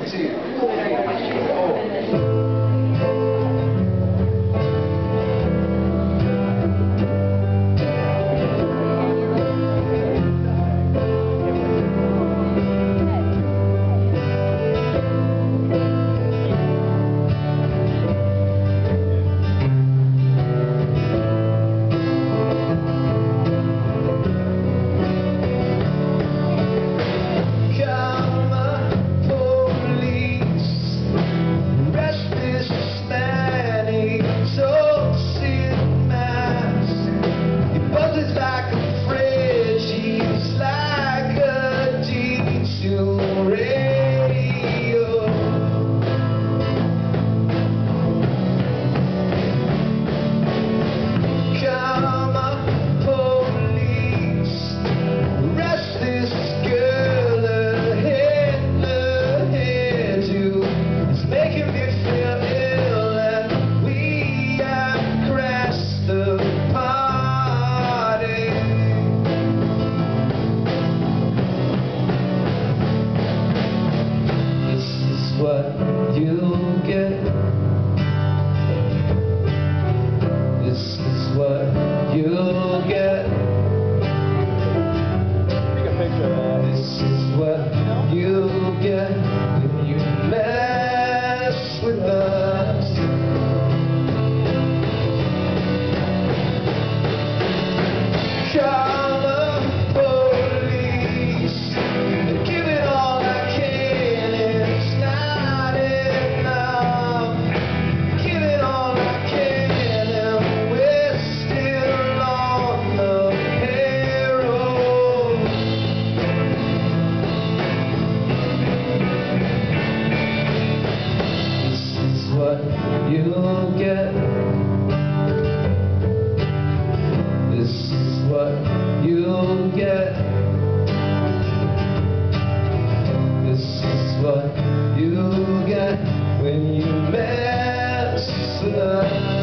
ですし。This is what you'll get. This is what you'll get when you mess up.